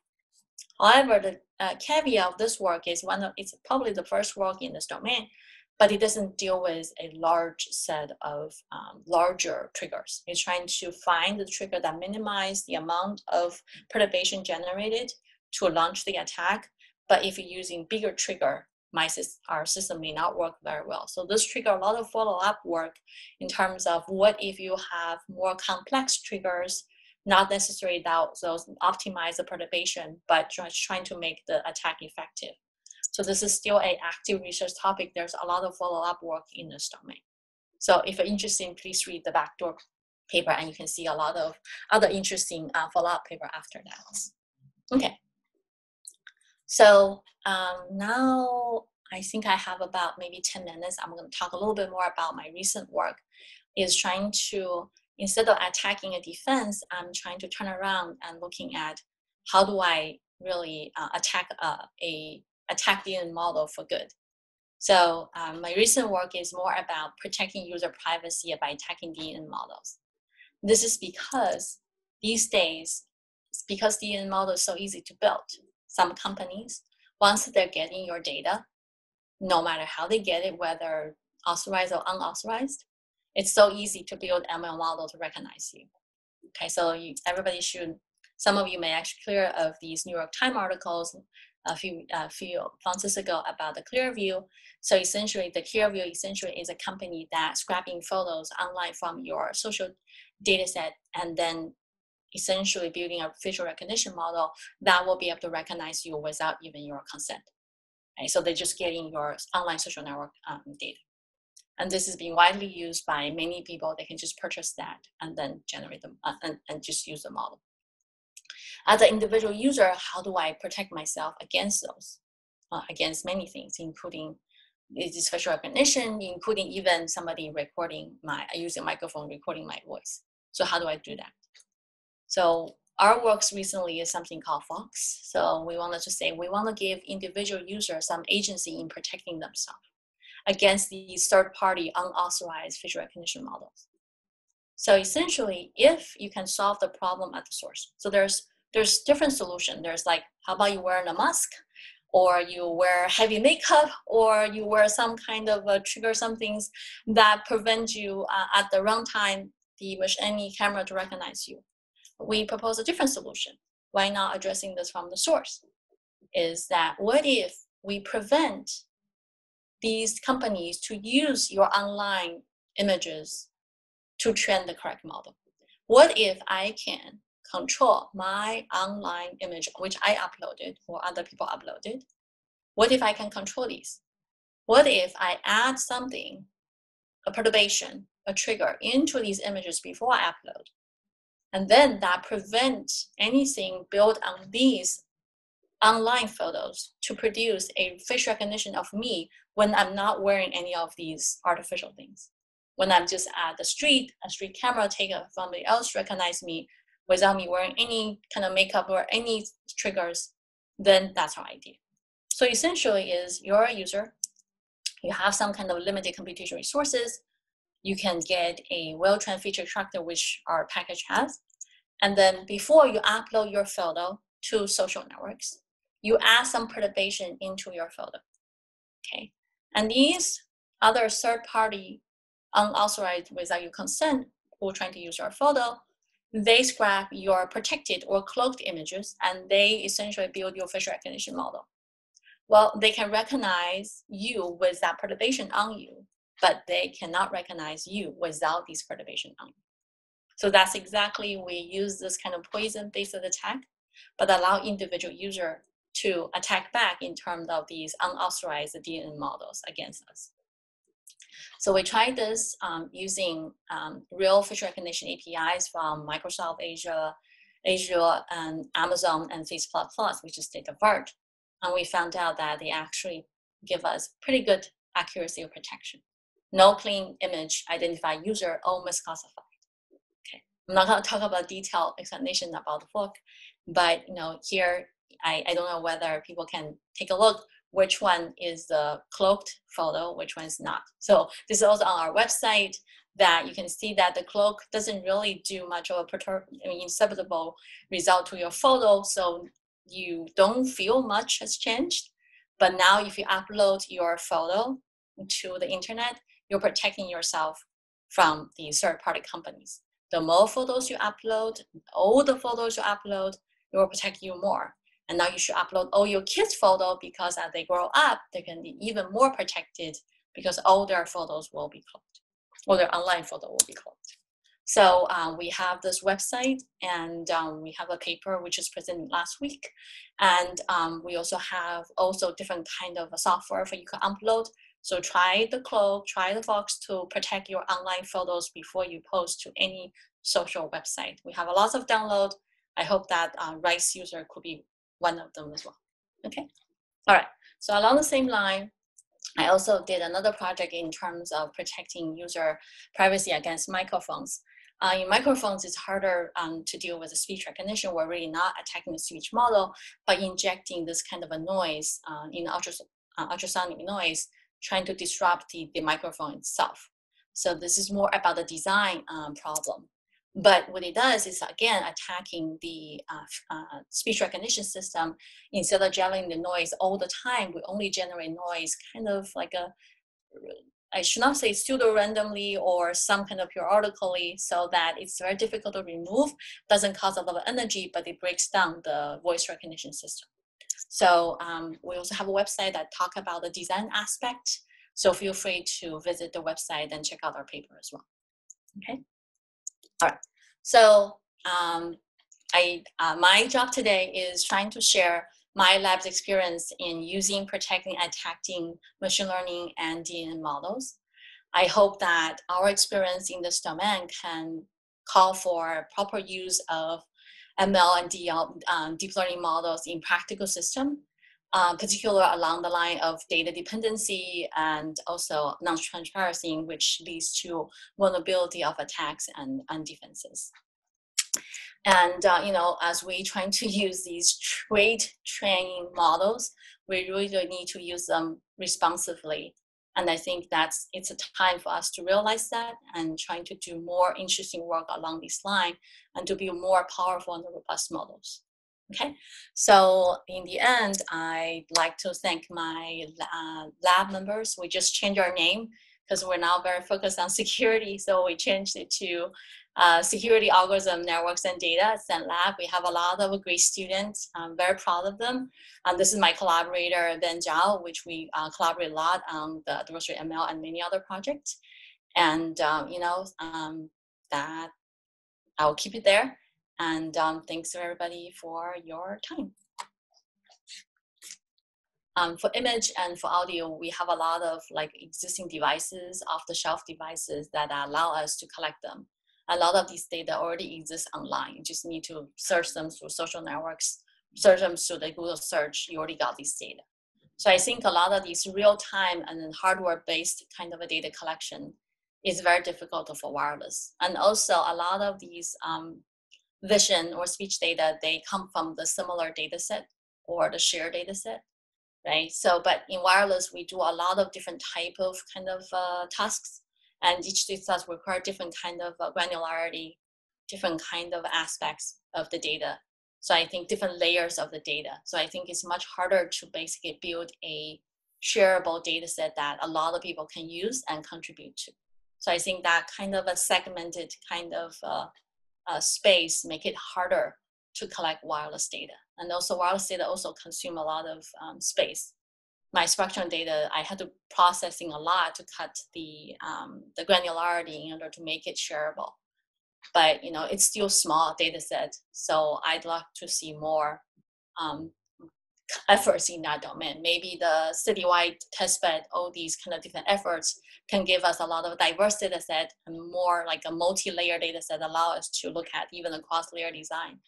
Speaker 2: However, the uh, caveat of this work is one of, it's probably the first work in this domain, but it doesn't deal with a large set of um, larger triggers. It's trying to find the trigger that minimize the amount of perturbation generated to launch the attack. But if you're using bigger trigger, my our system may not work very well. So this trigger a lot of follow-up work in terms of what if you have more complex triggers, not necessarily that those optimize the perturbation, but just trying to make the attack effective. So this is still an active research topic. There's a lot of follow-up work in this domain. So if you're interested, please read the backdoor paper and you can see a lot of other interesting uh, follow-up paper after that. Okay. So um, now I think I have about maybe 10 minutes. I'm going to talk a little bit more about my recent work is trying to, instead of attacking a defense, I'm trying to turn around and looking at how do I really uh, attack uh, a attack the model for good. So um, my recent work is more about protecting user privacy by attacking DNN models. This is because these days, because DNN model is so easy to build, some companies, once they're getting your data, no matter how they get it, whether authorized or unauthorized, it's so easy to build ML model to recognize you. Okay, so you, everybody should, some of you may actually clear of these New York Times articles a few, a few months ago about the Clearview. So essentially the Clearview essentially is a company that scrapping photos online from your social data set and then essentially building a facial recognition model that will be able to recognize you without even your consent. So they're just getting your online social network um, data. And this is being widely used by many people. They can just purchase that and then generate them uh, and, and just use the model. As an individual user, how do I protect myself against those? Uh, against many things, including this facial recognition, including even somebody recording my, using microphone recording my voice. So how do I do that? So our works recently is something called Fawkes. So we wanted to say we want to give individual users some agency in protecting themselves against these third-party unauthorized facial recognition models. So essentially, if you can solve the problem at the source, so there's there's different solution. There's like, how about you wearing a mask, or you wear heavy makeup, or you wear some kind of trigger some things that prevent you uh, at the wrong time the any camera to recognize you we propose a different solution. Why not addressing this from the source? is that what if we prevent these companies to use your online images to train the correct model? What if I can control my online image, which I uploaded or other people uploaded? What if I can control these? What if I add something, a perturbation, a trigger into these images before I upload? And then that prevents anything built on these online photos to produce a face recognition of me when I'm not wearing any of these artificial things. When I'm just at the street, a street camera take somebody else recognize me without me wearing any kind of makeup or any triggers, then that's our idea. So essentially is you're a user, you have some kind of limited computation resources, you can get a well-trained feature extractor, which our package has. And then before you upload your photo to social networks, you add some perturbation into your photo. Okay. And these other third party unauthorized without your consent who are trying to use your photo, they scrap your protected or cloaked images and they essentially build your facial recognition model. Well, they can recognize you with that perturbation on you, but they cannot recognize you without these perturbation on you. So that's exactly we use this kind of poison-based attack, but allow individual user to attack back in terms of these unauthorized DNN models against us. So we tried this um, using um, real facial recognition APIs from Microsoft Azure, Azure and Amazon and Facebook Plus, which is art. And we found out that they actually give us pretty good accuracy of protection. No clean image identify user or misclassified. Okay, I'm not going to talk about detailed explanation about the book, but you know here I, I don't know whether people can take a look which one is the cloaked photo, which one is not. So this is also on our website that you can see that the cloak doesn't really do much of a perturb, I mean, result to your photo. So you don't feel much has changed. But now if you upload your photo to the internet, you're protecting yourself from the third party companies. The more photos you upload, all the photos you upload, it will protect you more. And now you should upload all your kids' photo because as they grow up, they can be even more protected because all their photos will be cloaked, or their online photo will be cloaked. So um, we have this website and um, we have a paper which is presented last week. And um, we also have also different kind of software for you can upload. So try the cloak, try the Fawkes to protect your online photos before you post to any social website. We have a lot of download. I hope that uh, Rice user could be one of them as well. Okay, all right. So along the same line, I also did another project in terms of protecting user privacy against microphones. Uh, in microphones, it's harder um, to deal with the speech recognition. We're really not attacking the speech model, but injecting this kind of a noise uh, in ultras uh, ultrasonic noise, trying to disrupt the, the microphone itself. So this is more about the design um, problem. But what it does is again attacking the uh, uh, speech recognition system. Instead of generating the noise all the time, we only generate noise kind of like a, I should not say pseudo randomly or some kind of periodically so that it's very difficult to remove, doesn't cause a lot of energy, but it breaks down the voice recognition system. So um, we also have a website that talk about the design aspect. So feel free to visit the website and check out our paper as well. Okay. All right. So um, I, uh, my job today is trying to share my lab's experience in using, protecting, attacking machine learning and DNN models. I hope that our experience in this domain can call for proper use of ML and DL, um, deep learning models in practical system, um, particularly along the line of data dependency and also non-transparency, which leads to vulnerability of attacks and, and defenses. And uh, you know, as we trying to [laughs] use these trade training models, we really need to use them responsively. And I think that's it's a time for us to realize that and trying to do more interesting work along this line and to build more powerful and robust models. Okay, so in the end, I'd like to thank my uh, lab members. We just changed our name because we're now very focused on [laughs] security. So we changed it to uh, security algorithm networks and data at Lab. We have a lot of great students. I'm very proud of them. Um, this is my collaborator, Ben Zhao, which we uh, collaborate a lot on the adversary ML and many other projects. And, um, you know, um, that I'll keep it there. And um, thanks to everybody for your time. Um, for image and for audio, we have a lot of like existing devices, off-the-shelf devices that allow us to collect them. A lot of these data already exist online. You just need to search them through social networks, search them through the Google search. You already got these data. So I think a lot of these real-time and hardware-based kind of a data collection is very difficult for wireless. And also a lot of these um, vision or speech data, they come from the similar data set or the shared data set right? So, but in wireless, we do a lot of different type of kind of uh, tasks, and each these tasks require different kind of uh, granularity, different kind of aspects of the data. So I think different layers of the data. So I think it's much harder to basically build a shareable data set that a lot of people can use and contribute to. So I think that kind of a segmented kind of uh, uh, space make it harder to collect wireless data. And also wireless data also consume a lot of um, space. My Spectrum data, I had to processing a lot to cut the, um, the granularity in order to make it shareable. But you know, it's still small data set. So I'd like to see more um, efforts in that domain. Maybe the citywide testbed, all these kind of different efforts can give us a lot of diverse data set and more like a multi-layer data set allow us to look at even a cross-layer design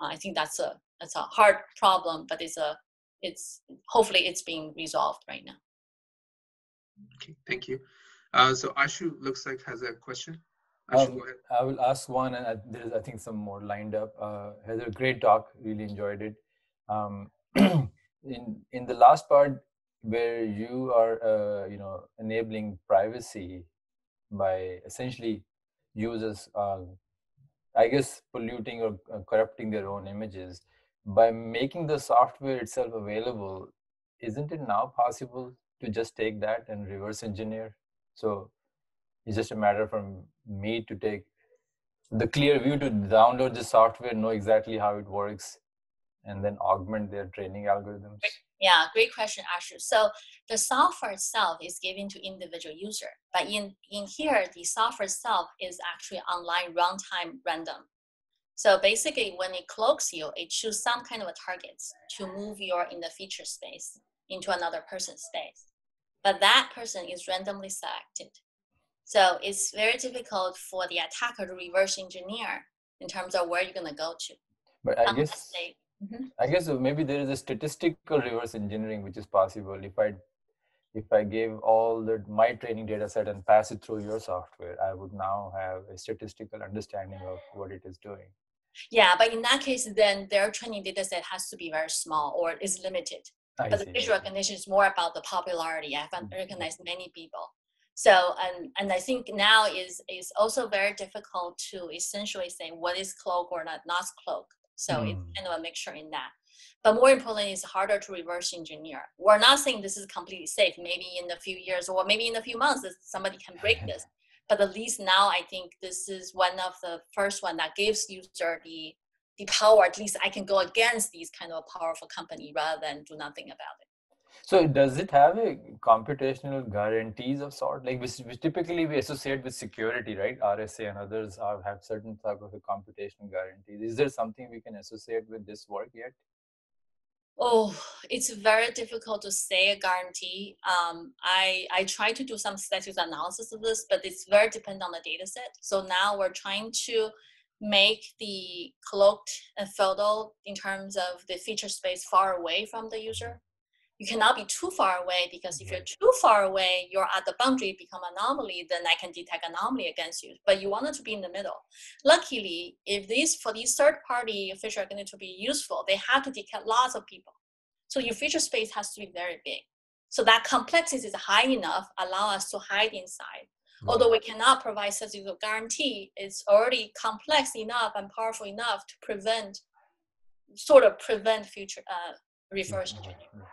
Speaker 2: uh, I think that's a that's a hard problem, but it's a it's hopefully it's being resolved right now.
Speaker 1: Okay, thank you. Uh, so Ashu looks like has a question.
Speaker 3: Ashu, um, I will ask one, and there's I think some more lined up. Uh, a great talk. Really enjoyed it. Um, [clears throat] in in the last part where you are uh, you know enabling privacy by essentially users uh, I guess, polluting or uh, corrupting their own images. By making the software itself available, isn't it now possible to just take that and reverse engineer? So it's just a matter for me to take the Clearview to download the software, know exactly how it works, and then augment their training algorithms.
Speaker 2: Yeah, great question, Ashu. So the software itself is given to individual user, but in, in here, the software itself is actually online runtime random. So basically, when it cloaks you, it chooses some kind of a targets to move your in the feature space into another person's space. But that person is randomly selected. So it's very difficult for the attacker to reverse engineer in terms of where you're going to go to.
Speaker 3: But I guess Mm-hmm. I guess maybe there is a statistical reverse engineering which is possible. If I if I gave all the my training data set and pass it through your software, I would now have a statistical understanding of what it is doing.
Speaker 2: Yeah, but in that case, then their training data set has to be very small or is limited. I but see. the visual recognition is more about the popularity. I've mm-hmm. recognized many people. So and and I think now is is also very difficult to essentially say what is cloak or not not cloak so mm. it's kind of a mixture in that. But more importantly, it's harder to reverse engineer. We're not saying this is completely safe. Maybe in a few years or maybe in a few months, somebody can break [laughs] this. But at least now, I think this is one of the first one that gives user the the power. At least I can go against these kind of powerful company rather than do nothing about it.
Speaker 3: So does it have a computational guarantees of sort, like which, which typically we associate with security, right? RSA and others are, have certain type of a computational guarantees. Is there something we can associate with this work yet?
Speaker 2: Oh, it's very difficult to say a guarantee. Um, I I try to do some statistical analysis of this, but it's very dependent on the data set. So now we're trying to make the cloaked and photo in terms of the feature space far away from the user you cannot be too far away because if you're too far away, you're at the boundary, become anomaly, then I can detect anomaly against you. But you want it to be in the middle. Luckily, if these for these third party feature are going to be useful, they have to detect lots of people. So your feature space has to be very big. So that complexity is high enough, allow us to hide inside. Mm-hmm. Although we cannot provide such a guarantee, it's already complex enough and powerful enough to prevent, sort of prevent future uh, reverse engineering.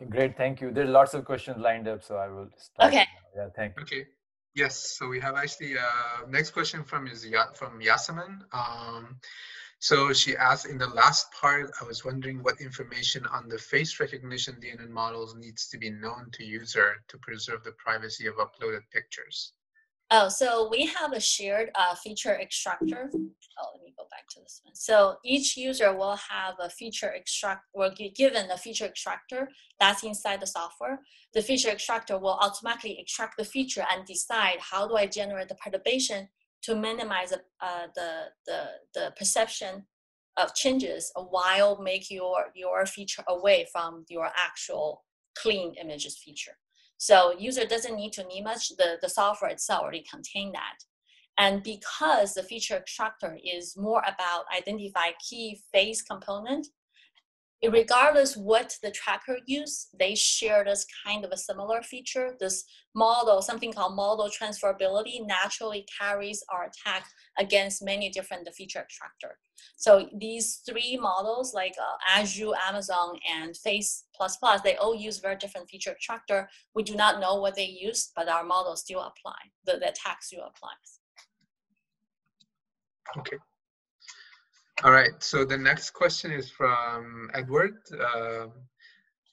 Speaker 3: Okay, great. Thank you. There's lots of questions lined up, so I will start.
Speaker 2: Okay.
Speaker 3: Yeah, thank you.
Speaker 1: Okay. Yes, so we have actually uh, next question from is ya- from Yasaman. Um, so she asked in the last part, I was wondering what information on the face recognition DNN models needs to be known to user to preserve the privacy of uploaded pictures.
Speaker 2: Oh, so we have a shared uh, feature extractor. Oh, let me go back to this one. So each user will have a feature extract, will be given a feature extractor that's inside the software. The feature extractor will automatically extract the feature and decide how do I generate the perturbation to minimize uh, the, the, the perception of changes while make your, your feature away from your actual clean images feature. So user doesn't need to need much, the, the software itself already contain that. And because the feature extractor is more about identify key phase component, regardless what the tracker use, they share this kind of a similar feature. This model, something called model transferability, naturally carries our attack against many different feature extractor. So these three models, like uh, Azure, Amazon, and Face++, Plus they all use very different feature extractor. We do not know what they use, but our model still apply. The, the tag still applies.
Speaker 1: Okay. All right, so the next question is from Edward. Uh,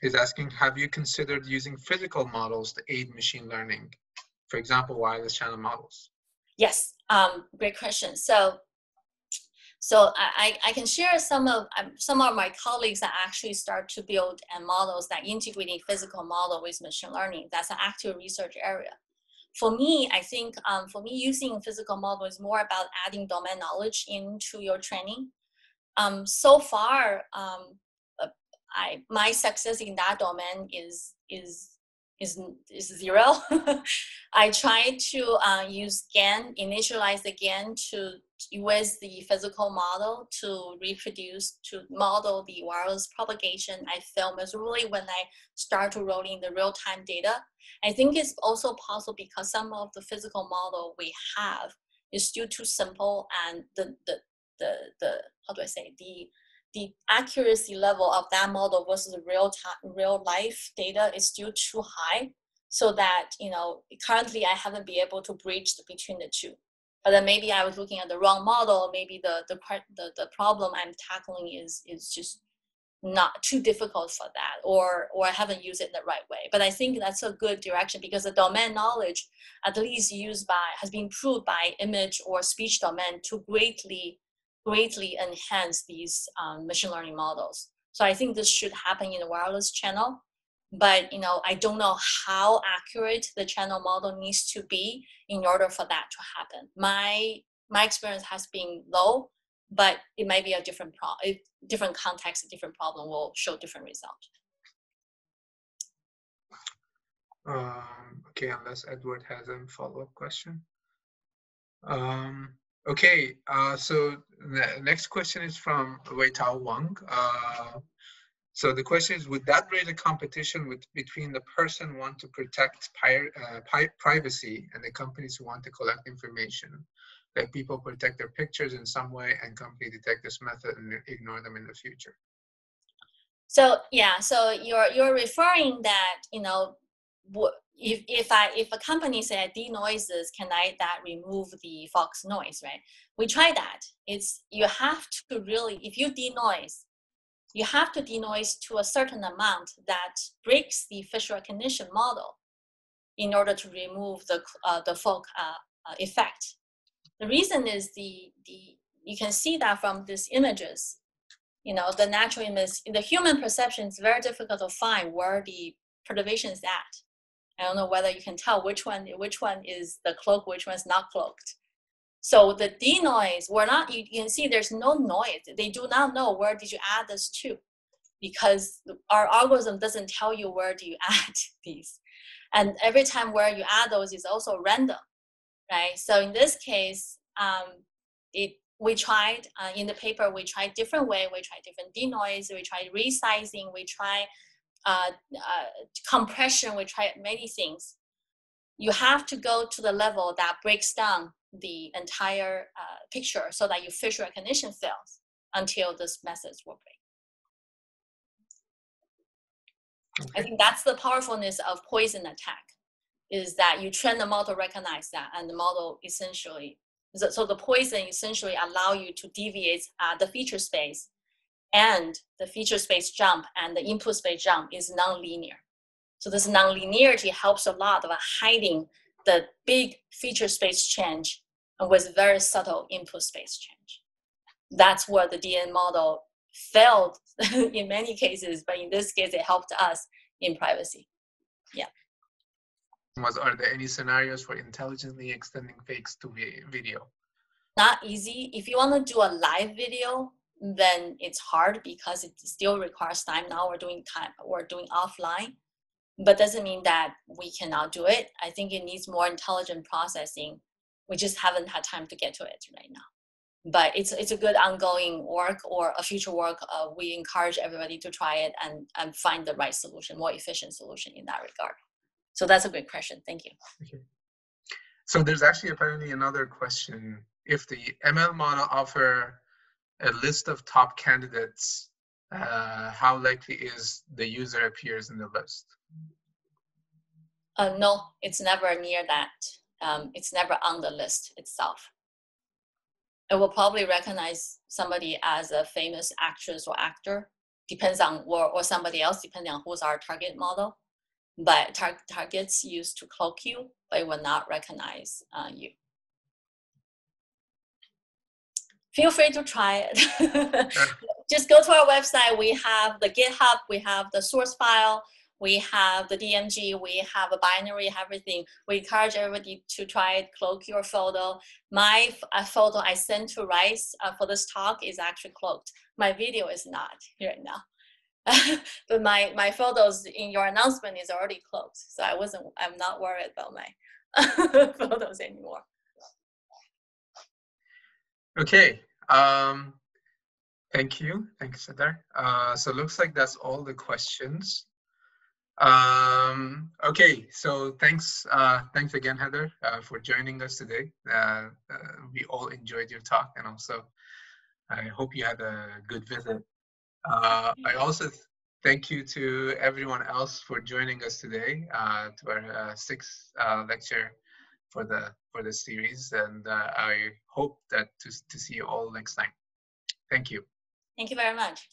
Speaker 1: he's asking, have you considered using physical models to aid machine learning? For example, wireless channel models?
Speaker 2: Yes, um, great question. So, so I, I can share some of um, some of my colleagues that actually start to build and models that integrating physical model with machine learning. That's an active research area. For me, I think um, for me using physical model is more about adding domain knowledge into your training um, so far, um, uh, I my success in that domain is is is is zero. [laughs] I try to uh, use GAN, initialize the GAN to use the physical model to reproduce, to model the wireless propagation. I fail miserably when I start to roll in the real-time data. I think it's also possible because some of the physical model we have is still too simple and the, the, the the how do I say the the accuracy level of that model versus real time real life data is still too high so that you know currently i haven't been able to bridge between the two. But then maybe i was looking at the wrong model maybe the the the, the problem i'm tackling is is just not too difficult for that or or i haven't used it in the right way. But i think that's a good direction because the domain knowledge at least used by has been proved by image or speech domain to greatly greatly enhance these um, machine learning models. So I think this should happen in the wireless channel, but you know I don't know how accurate the channel model needs to be in order for that to happen. My my experience has been low, but it might be a different pro- different context, a different problem will show different result.
Speaker 1: Um, okay, unless Edward has a follow-up question. Um, Okay, uh, so the next question is from Wei Tao Wang. Uh, so the question is, would that raise a competition with between the person want to protect uh, privacy and the companies who want to collect information? That people protect their pictures in some way and company detect this method and ignore them in the future.
Speaker 2: So yeah, so you're you're referring that you know if if I if a company said denoises, can I that remove the Fawkes noise, right? We try that. It's you have to really if you denoise, you have to denoise to a certain amount that breaks the facial recognition model in order to remove the uh, the Fawkes uh, uh, effect. The reason is the the you can see that from these images. You know the natural image, the human perception is very difficult to find where the perturbation is at I don't know whether you can tell which one which one is the cloak, which one's not cloaked. So the denoise, we're not, you can see there's no noise. They do not know where did you add this to because our algorithm doesn't tell you where do you [laughs] add these. And every time where you add those is also random, right? So in this case, um, it, we tried uh, in the paper, we tried different way. We tried different denoise, we tried resizing, we tried uh, uh, compression, we try many things. You have to go to the level that breaks down the entire uh, picture so that your facial recognition fails until this methods will break. Okay. I think that's the powerfulness of poison attack. is that you train the model to recognize that, and the model essentially, so the poison essentially allow you to deviate uh, the feature space, and the feature space jump and the input space jump is nonlinear. So this nonlinearity helps a lot of hiding the big feature space change with very subtle input space change. That's where the DNN model failed [laughs] in many cases, but in this case, it helped us in privacy. Yeah.
Speaker 1: Was are there any scenarios for intelligently extending Fawkes to video?
Speaker 2: Not easy. If you want to do a live video, then it's hard because it still requires time. Now we're doing time, we're doing offline, but doesn't mean that we cannot do it. I think it needs more intelligent processing. We just haven't had time to get to it right now but it's it's a good ongoing work or a future work. Uh, we encourage everybody to try it and and find the right solution, more efficient solution in that regard. So that's a great question. Thank you.
Speaker 1: Okay. So there's actually apparently another question. If the ML model offer a list of top candidates, uh, how likely is the user appears in the list?
Speaker 2: Uh, no, it's never near that. Um, it's never on the list itself it will probably recognize somebody as a famous actress or actor, depends on or, or somebody else, depending on who's our target model. But tar- targets used to cloak you, but it will not recognize uh, you. Feel free to try it. [laughs] Just go to our website. We have the GitHub, we have the source file, we have the DMG, we have a binary, everything. We encourage everybody to try it, cloak your photo. My uh, photo I sent to Rice uh, for this talk is actually cloaked. My video is not right now. [laughs] but my, my photos in your announcement is already cloaked. So I wasn't, I'm not worried about my [laughs] photos anymore.
Speaker 1: Okay. Um, thank you. Thanks, Heather. Uh, so looks like that's all the questions. Um, okay, so thanks, uh, thanks again, Heather, uh, for joining us today. Uh, uh, we all enjoyed your talk, and also I hope you had a good visit. Uh, I also thank you to everyone else for joining us today uh, to our sixth lecture for the for the series, and uh, I hope that to to see you all next time. Thank you.
Speaker 2: Thank you very much.